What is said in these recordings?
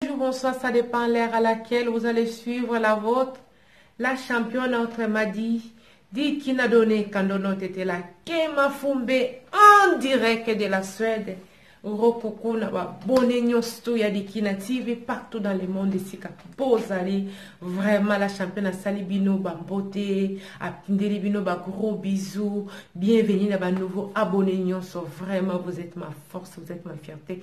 Bonjour, bonsoir, ça dépend l'heure à laquelle vous allez suivre la vôtre. La championne entre Madi, dit qui n'a donné Kandono Tetela, Kema Fumbe, en direct de la Suède. Ngro coucou na ba bonne nyosto ya Dikina TV partout dans le monde ici ka bozali vraiment la championne asali bino ba mbote atindeli bino ba gros bisous bienvenue na ba nouveau abonné nyonso vraiment vous êtes ma force vous êtes ma fierté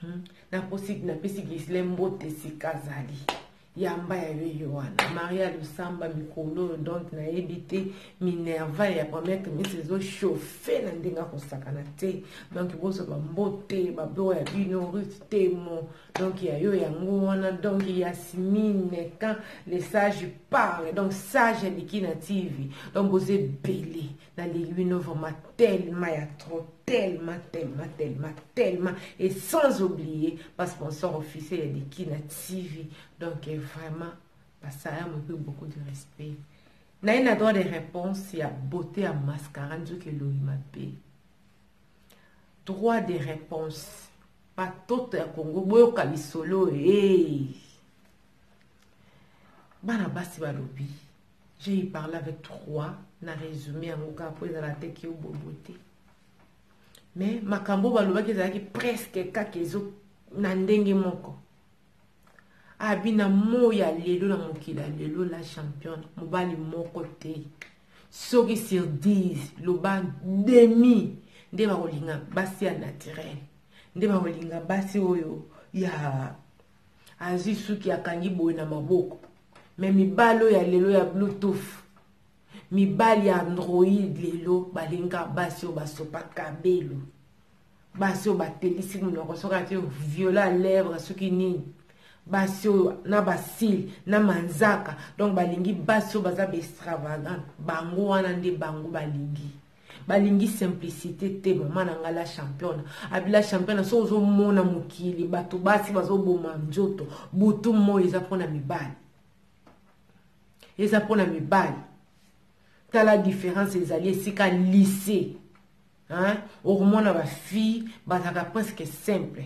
hmm? napesi gislin mbote sika azali yamba ya yo ye wana maria losamba mikolo oyo donc nayebi te minerva ya première trimestre ezochauffe na ndenge akosakana te donc bozwa bambote babeo ya bino ruth temo donc ya yo yango wana donc yasmine kan le sage parle donc sage aliki na tv donc boza ebele nalingi bino vraiment tellement ya trop tellement tellement tellement tellement et sans oublier basponsor officiel ya dikina tv donc vraiment basala mope beaucoup de respect naye na droit de réponse ya beauté ya mascara nzoki elongi mabe droit de réponse batoto ya kongo boyoka lisolo ee bana basi balobi J'ai y parle avec trois na resume yango kaka mpo ezala te ki obobo te mais makambo oyo balobaki ezalaki presque kaka ezo na ndenge moko abina moi ya lelo na mokili ya lelo la championne mobali moko te soki sur 10 loba demi nde bakolinga basi ya naturel nde bakolinga basi oyo ya Azui suki akangi boye na maboko. Mais mibali oyo ya lelo ya bluetooth. Mibali ya android lelo balinga basi oyo basopa kabelo. Basi oyo batelisi munoko soki ati viola lèvre soki nini. basi oyo na basile na manzaka donc balingi basi oyo baza baextravagant bango wana nde bango balingi balingi simplicité te mama na ngai la championa abi la championa soki ozomona mokili bato basi bazoboma nzoto butu moi eza mpona mibali eza mpona mibali tala différence ezali esika lycée okomona bafille bazalaka presque simple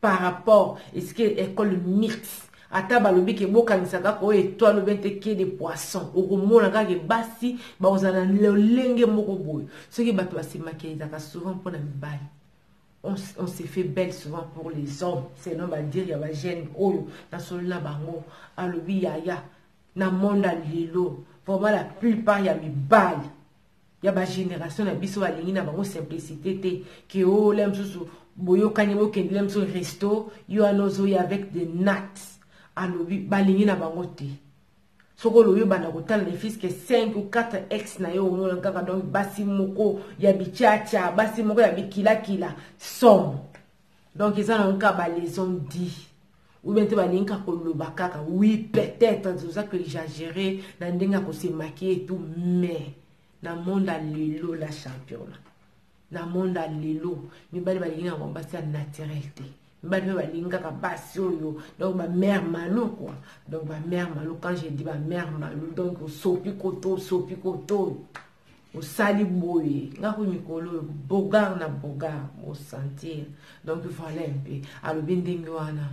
par rapport esike ecole mixte ata balobi ke bokanisa kaka oyo etoile obe te ke de poisson okomona kaka ke basi bakozala na lolenge moko boye soki bato basimakilizaka souvent mpo na mibali on, on se fait belle souvent pour les hommes selon badire ya bagene oyo nasolo na bango alobi yaya na monde ya lelo vraiment la plupart ya mibali ya ba generation na biso balingi na bango simplicité te ke ola oh, mosusu boyokani bokendela biso resto yo wana ozoya avec de nat alobi balingi na bango te soki olobi obanda kotala ne fiske 5 ou 4 ex na ye omona kaka donc basi moko ya bichacha basi moko ya bikilakila somme donc eza nango kaka ba leson dit ou bien te balingi kaka koloba kaka oui peut-être toza ko exagere na ndenge ya kosemaki et tout mais na monde ya lelo na championa na monde ya lelo mibali balingi yango basi ya naturel te mibali mpe balingi kaka basi oyo donc bamare malo kua donc bamare malo quand je dis bamare malo donc osopi koto osopi koto osali boye nga koyi mikolo oyo bogar na bogar osentir donc voilà un peu alobi ndenge wana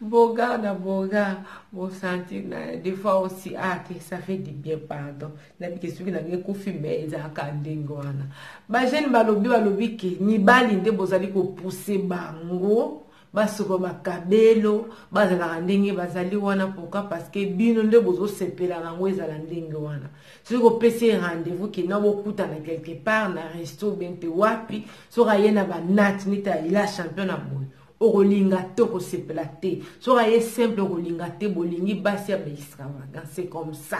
bogar na bogar bosentir na des fois aussi ah te ça fait du bien pardon nayebi ke soki nange ekufi me ezalaka ndenge wana bajeune balobi balobi ke mibali nde bozali kopousse bango Basopa makabelo bazalaka ndenge bazali wana pourquoi parce que bino nde bozosepela nango ezala ndenge wana soki kopesi ye rendez-vous kenda bokutana quelque part na resto bien mpe wapi soki aye na banati neti ayila champion na boye okolinga te okosepela te soki aye simple okolinga te bolingi basi ya baextravagant c'est comme ça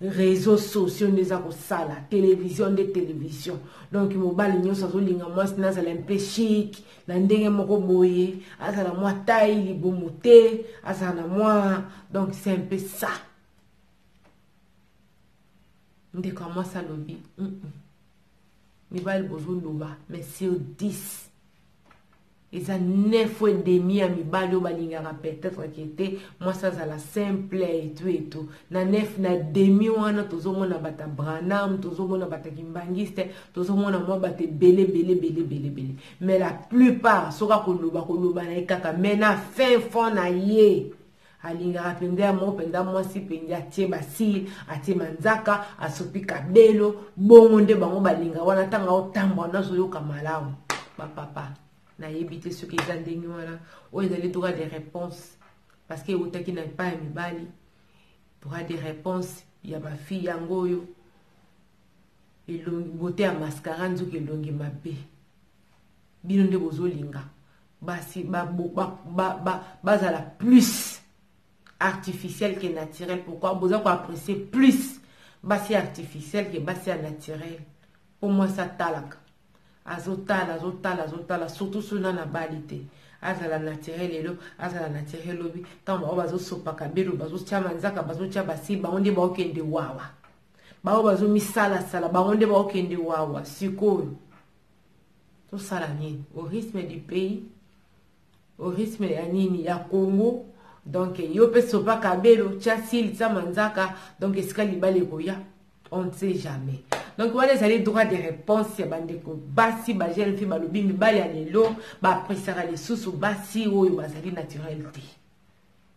reseau sociaux nde eza kosala televizio nde televizio donk mobali nyonso azolinga mwasi na azala mpe chike na ndenge moko boye azala mwa tai libumu te azala na mwa donk se mpe sa ndeko ya mwasi alobi mibali bozoloba mais sur 10 Eza neuf fois et demi ya mibali oyo balingaka peut etre que te mwasi azala simple et tout et tout. Na neuf na demi wana tozo mona bata branham, tozo mona bata kimbanguiste, tozo mona mwa bata ebele ebele ebele ebele ebele. Mais la plupart soki akoloba akoloba na ye kaka mais na fin fond na ye alingaka mpenza ya moko mpenza mwasi mpenza atie basile atie manzaka asopi kabelo bongo nde bango balinga wana ntango aotambwa nazoyoka malamu bapapa nayebi te soki eza ndenge wana oyo ezali droit de réponse parce que eutaki na epai ya mibali droit de réponse ya bafille yango oyo elongi bote ya mascara nzoki elongi mabe Bino nde bozolinga basi bazala plus artificiel ke naturel pourquoi boza ko apprécier plus basi artificiel ke basi ya naturel mpo mwasi atalaka azotala azotala azotala surtout soki nana abali te azala naturel lelo azala naturel lobi ntango bango bazosopa kabelo bazotya manzaka bazotya basi bango nde baokende wawa bango bazomisalasala bango nde baokende wawa sikoyo tosala nini au rythme du pays au rythme ya nini ya congo donc yo mpe sopa kabelo tya sili tya manzaka donc esika libala ekoya on ne sait jamais donc wana ezali droit de réponse ya bandeko basi bajeune mpe balobi mibali ya lelo baapresaka lisusu basi oyo bazali naturel te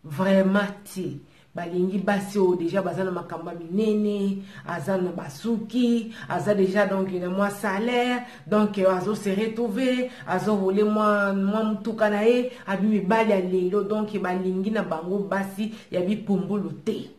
Vraiment te balingi basi oyo deja baza na makambo ya minene aza na basuki aza deja donc na mwa salaire donc azo se retrouve azorole mwa mwa motuka na ye abi mibali ya lelo donc balingi na bango basi ya bipumbulu te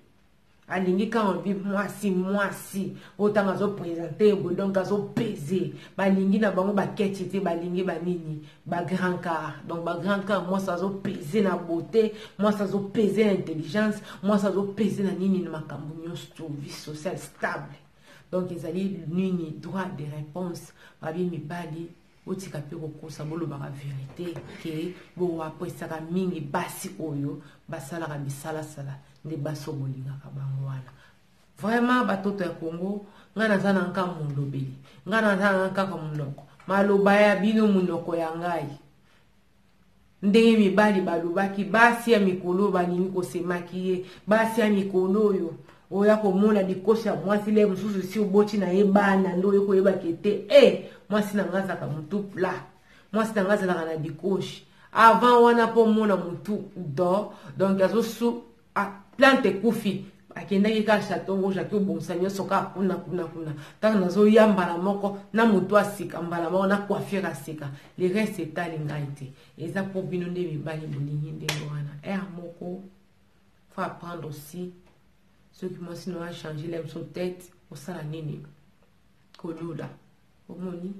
alingi ka envie mwasi mwasi oyo ntango azo presente ye boye donc azo peze balingi na bango bakece te balingi banini bagrand car donc bagrand car mwasi azo peze na beauté mwasi azo peze na intelligence mwasi azo peze na nini na makambo nyonso to vie sociale stable donc ezali nini droit de réponse babi mibali botika mpe kokosa bolobaka verite ke bowapresaka mingi basi oyo basalaka bisalasala nde basi oyo bolingaka bango wana vraiment batoto ya congo ngai naza na nka molobeli ngai naza na nkaka monoko maloba ya bino monoko ya ngai Ndenge mibali balobaki, basi ya mikolo oyo balingi kosemaki ye, basi ya mikolo oyo oya komona likosi ya mwasi le mosusu si oboti na ye bana nde oye koyeba ke te e eh, mwasi na ngai azalaka motu pla mwasi na ngai azalaka na likoshi avant wana mpo omona motu do donc azosu ah plante ekufi akendaki kaka chateau rouge ake obongisa nyonso kaka kuna kuna kuna ntango nazoya mbala moko na moto ya sika mbala moko na coiffure ya sika le reste etali ngai te eza mpo bino nde mibali bolingi ndenge wana r moko faut apprendre aussi soki mwasi no achange lem so tete osala nini kolula omoni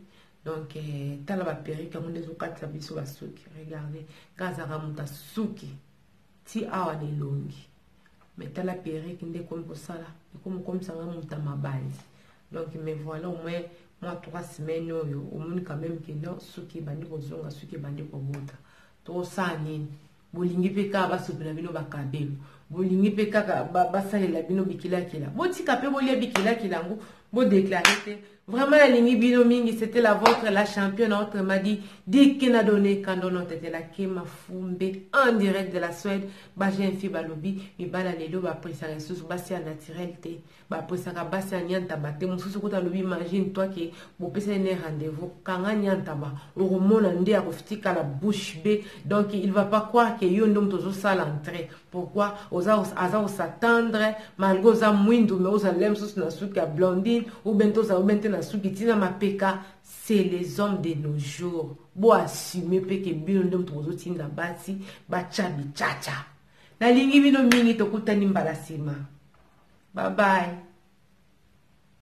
donc eh, tala baperike yango nde ezokatisa biso basuki regarde ngai azalaka moto asuki Ti awa na elongi mais tala perruque nde ekomi kosala ekomi kokomisa nga mutu ya mabandi donc mais voilà au moins mwa 3 semaines oyo omoni quand même que non suki ebandi kozonga suki ebandi kobota tosala nini bolingi mpe kaka basopela bino bakabelo bolingi mpe kaka basalela bino bikilakila botika mpe bolia bikilakila yango bodeklare te Vraiment nalingi bino mingi c'était la votre la championne entre madi dike na donne kandono tete la kema fumbe en direct de la Suède ba jeune fille balobi mibala lelo ba presaka lisusu basi ya naturel te ba presaka basi ya niantaba te mosusu kuta alobi imagine toi ke bopesa ene rendez-vous kanga niantaba okomona nde akotikala bouche be donc il va pas croire ke yo nde moto ozosala entrée Pourquoi oza aza o s'attendre malgré oza mwindu mais oza lem sous na suki ya blondine ou bien toza ou bien te na suki tina mapeka c'est les hommes de nos jours bo assumer pe ke bino nde moto bozo tinda basi ba chabi chacha nalingi bino mingi tokutani mbala sima bye bye